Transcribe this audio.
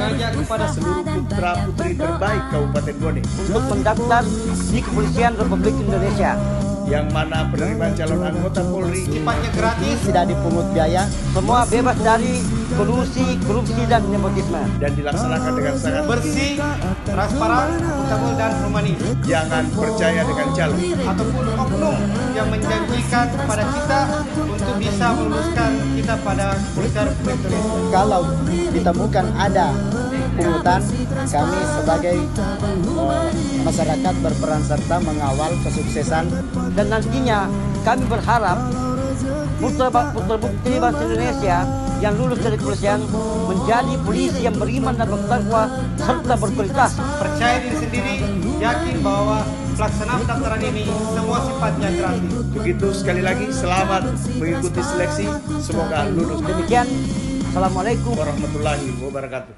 mengajak kepada seluruh putra putri terbaik Kabupaten Bone untuk mendaftar di Kepolisian Republik Indonesia. Yang mana penerimaan calon anggota Polri sifatnya gratis. Tidak dipungut biaya. Semua bebas dari kolusi, korupsi dan nepotisme. dan dilaksanakan dengan sangat bersih, transparan, akuntabel dan humanis. Jangan percaya dengan calon. Ataupun oknum yang menjanjikan kepada kita untuk bisa meluluskan kita pada Republik Indonesia. kalau ditemukan ada pungutan kami sebagai eh, masyarakat berperan serta mengawal kesuksesan Dan nantinya kami berharap putra, bukti bangsa Indonesia yang lulus dari kepolisian menjadi polisi yang beriman dan bertakwa serta berkualitas. Percaya diri sendiri, pelaksanaan pendaftaran ini semua sifatnya gratis. begitu sekali lagi selamat mengikuti seleksi. Semoga lulus. Demikian, Assalamualaikum. Warahmatullahi wabarakatuh